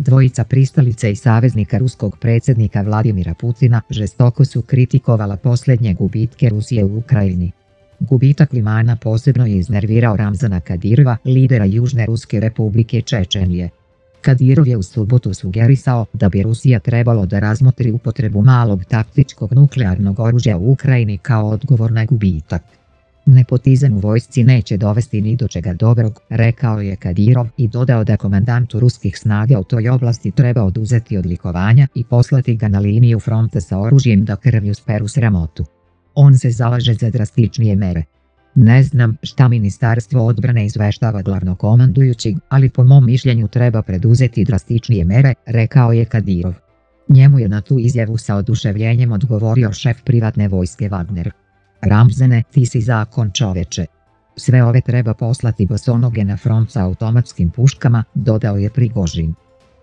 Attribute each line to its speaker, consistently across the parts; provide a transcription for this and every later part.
Speaker 1: Dvojica pristalica i saveznika ruskog predsjednika Vladimira Putina žestoko su kritikovala posljednje gubitke Rusije u Ukrajini. Gubitak Limana posebno je iznervirao Ramzana Kadirova, lidera Južne Ruske republike Čečenije. Kadirov je u subotu sugerisao da bi Rusija trebalo da razmotri upotrebu malog taktičkog nuklearnog oružja u Ukrajini kao odgovor na gubitak. Nepotizam u vojsci neće dovesti ni do čega dobrog, rekao je Kadirov i dodao da komandantu ruskih snaga u toj oblasti treba oduzeti odlikovanja i poslati ga na liniju fronta sa oružjem da krvju speru sramotu. On se zalaže za drastičnije mere. Ne znam šta ministarstvo odbrane izveštava glavnokomandujućeg, ali po mom mišljenju treba preduzeti drastičnije mere, rekao je Kadirov. Njemu je na tu izjavu sa oduševljenjem odgovorio šef privatne vojske Wagner. Ramzene, ti si zakon čoveče. Sve ove treba poslati bosonoge na front sa automatskim puškama, dodao je Prigožin.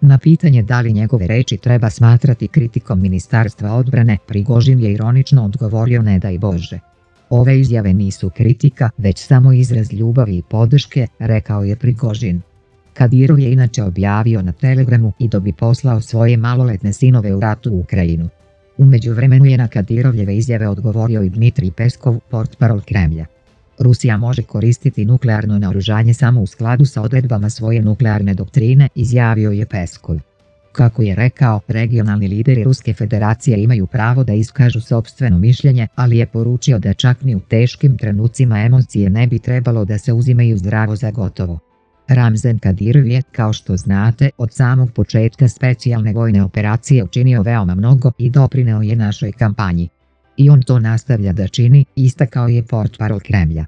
Speaker 1: Na pitanje da li njegove reči treba smatrati kritikom Ministarstva odbrane, Prigožin je ironično odgovorio ne daj Bože. Ove izjave nisu kritika, već samo izraz ljubavi i podrške, rekao je Prigožin. Kadirov je inače objavio na Telegramu i da bi poslao svoje maloletne sinove u ratu u Ukrajinu. U međuvremenu je na Kadirovljeve izjave odgovorio i Dmitri Peskov, portparol Kremlja. Rusija može koristiti nuklearno naoružanje samo u skladu sa odredbama svoje nuklearne doktrine, izjavio je Peskov. Kako je rekao, regionalni lideri Ruske federacije imaju pravo da iskažu sobstveno mišljenje, ali je poručio da čak ni u teškim trenucima emocije ne bi trebalo da se uzimaju zdravo za gotovo. Ramzen Kadirov je, kao što znate, od samog početka specijalne vojne operacije učinio veoma mnogo i doprineo je našoj kampanji. I on to nastavlja da čini, istakao je portparol Kremlja.